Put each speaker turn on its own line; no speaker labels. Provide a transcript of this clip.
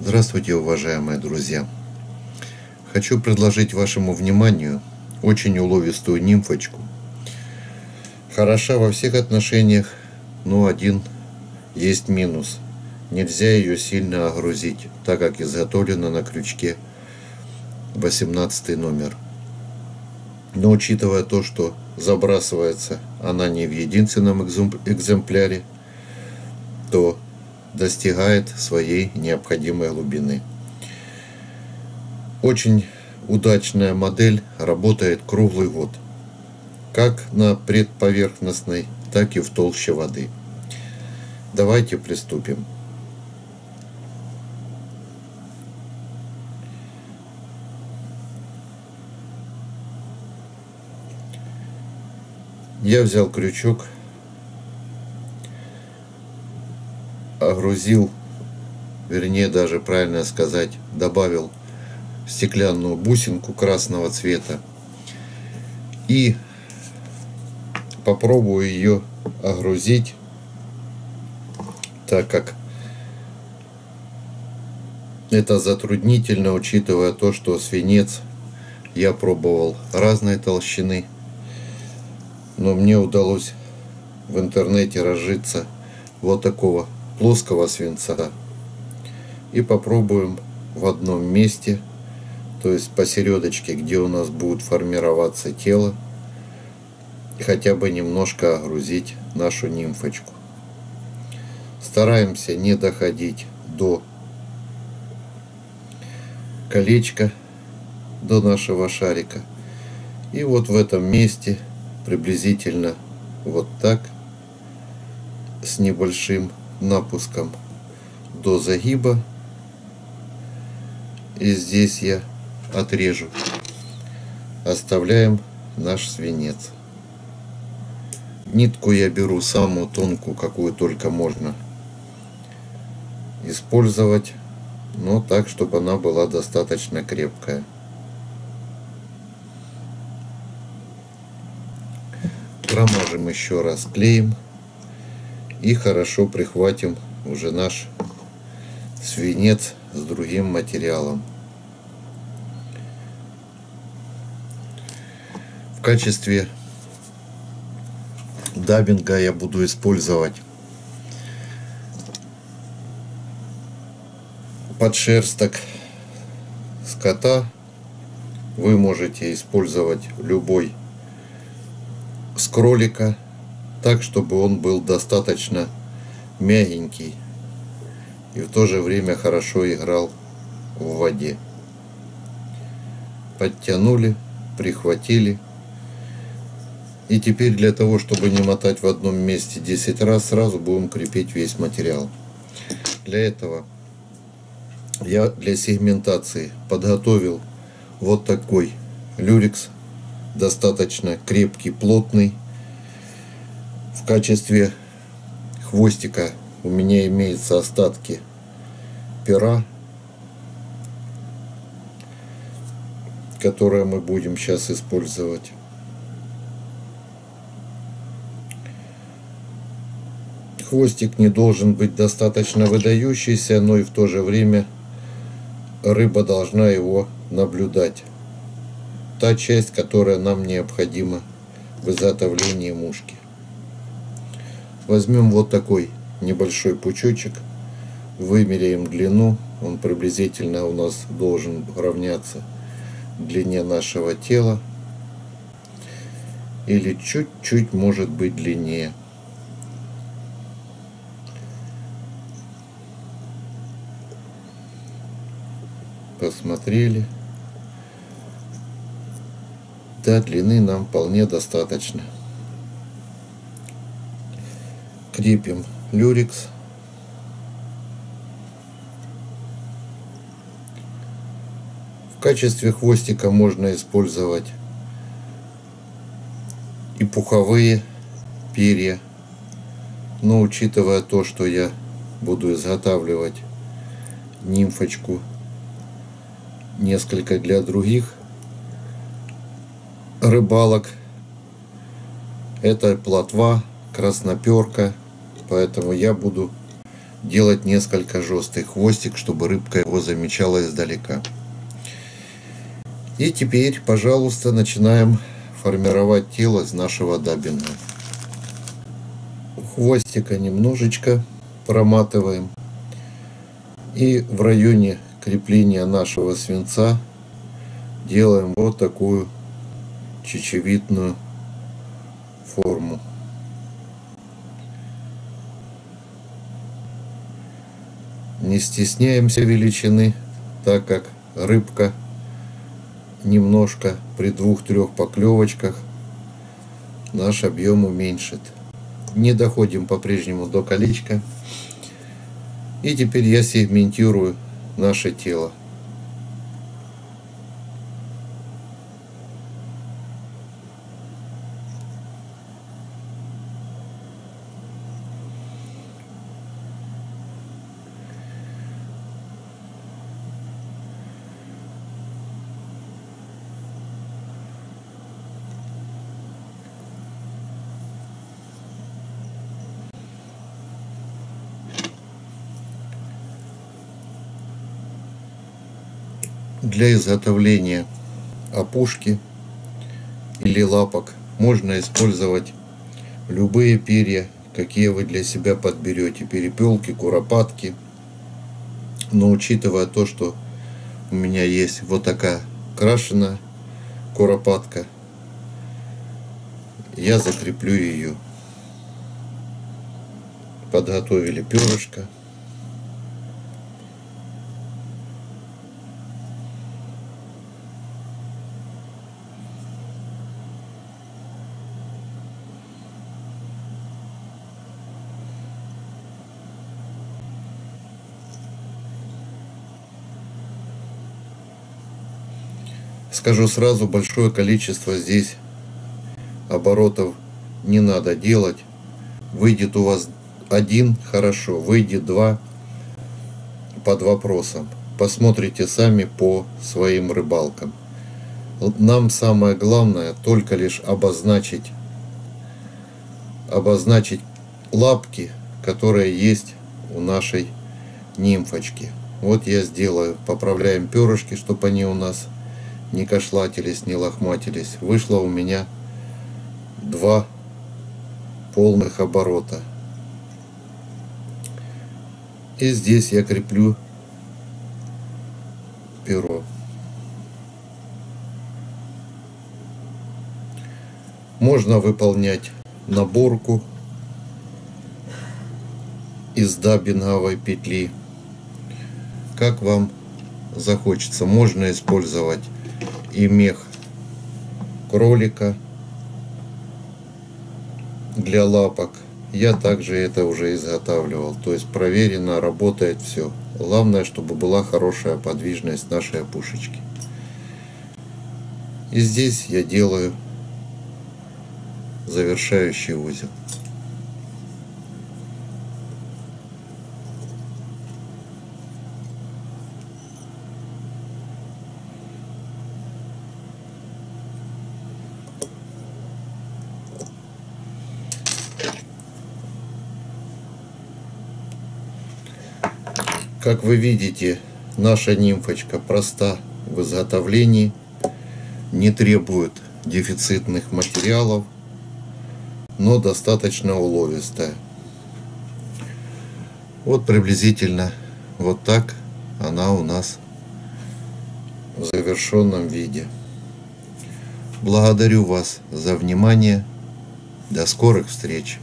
Здравствуйте, уважаемые друзья! Хочу предложить вашему вниманию очень уловистую нимфочку. Хороша во всех отношениях, но один есть минус. Нельзя ее сильно огрузить, так как изготовлена на крючке 18 номер. Но учитывая то, что забрасывается она не в единственном экземпляре, то достигает своей необходимой глубины. Очень удачная модель работает круглый год, как на предповерхностной, так и в толще воды. Давайте приступим. Я взял крючок, огрузил, вернее даже правильно сказать, добавил стеклянную бусинку красного цвета. И попробую ее огрузить, так как это затруднительно, учитывая то, что свинец я пробовал разной толщины. Но мне удалось в интернете разжиться вот такого плоского свинца. И попробуем в одном месте, то есть посередочке, где у нас будет формироваться тело, хотя бы немножко огрузить нашу нимфочку. Стараемся не доходить до колечка, до нашего шарика. И вот в этом месте приблизительно вот так с небольшим напуском до загиба. И здесь я отрежу. Оставляем наш свинец. Нитку я беру самую тонкую какую только можно использовать но так чтобы она была достаточно крепкая. Промажем еще раз клеем и хорошо прихватим уже наш свинец с другим материалом. В качестве дабинга я буду использовать подшерсток скота. Вы можете использовать любой с кролика, так, чтобы он был достаточно мягенький и в то же время хорошо играл в воде. Подтянули, прихватили. И теперь для того, чтобы не мотать в одном месте 10 раз, сразу будем крепить весь материал. Для этого я для сегментации подготовил вот такой люрикс достаточно крепкий, плотный. В качестве хвостика у меня имеются остатки пера, которые мы будем сейчас использовать. Хвостик не должен быть достаточно выдающийся, но и в то же время рыба должна его наблюдать та часть, которая нам необходима в изготовлении мушки. Возьмем вот такой небольшой пучочек, вымеряем длину, он приблизительно у нас должен равняться длине нашего тела или чуть-чуть может быть длиннее. Посмотрели. Да, длины нам вполне достаточно. Крепим люрикс. В качестве хвостика можно использовать и пуховые перья. Но учитывая то, что я буду изготавливать нимфочку несколько для других рыбалок. Это плотва, красноперка, поэтому я буду делать несколько жесткий хвостик, чтобы рыбка его замечала издалека. И теперь, пожалуйста, начинаем формировать тело из нашего дабинга. Хвостика немножечко проматываем. И в районе крепления нашего свинца делаем вот такую чечевитную форму. Не стесняемся величины, так как рыбка немножко при двух-трех поклевочках наш объем уменьшит. Не доходим по-прежнему до колечка. И теперь я сегментирую наше тело. Для изготовления опушки или лапок можно использовать любые перья, какие вы для себя подберете. Перепелки, куропатки. Но учитывая то, что у меня есть вот такая крашеная куропатка, я закреплю ее. Подготовили перышко. Скажу сразу, большое количество здесь оборотов не надо делать. Выйдет у вас один, хорошо, выйдет два, под вопросом. Посмотрите сами по своим рыбалкам. Нам самое главное только лишь обозначить, обозначить лапки, которые есть у нашей нимфочки. Вот я сделаю, поправляем перышки, чтобы они у нас не кошлатились, не лохматились. Вышло у меня два полных оборота. И здесь я креплю перо. Можно выполнять наборку из дабинговой петли. Как вам захочется. Можно использовать и мех кролика для лапок. Я также это уже изготавливал. То есть проверено, работает все. Главное, чтобы была хорошая подвижность нашей опушечки. И здесь я делаю завершающий узел. Как вы видите, наша нимфочка проста в изготовлении, не требует дефицитных материалов, но достаточно уловистая. Вот приблизительно вот так она у нас в завершенном виде. Благодарю вас за внимание. До скорых встреч!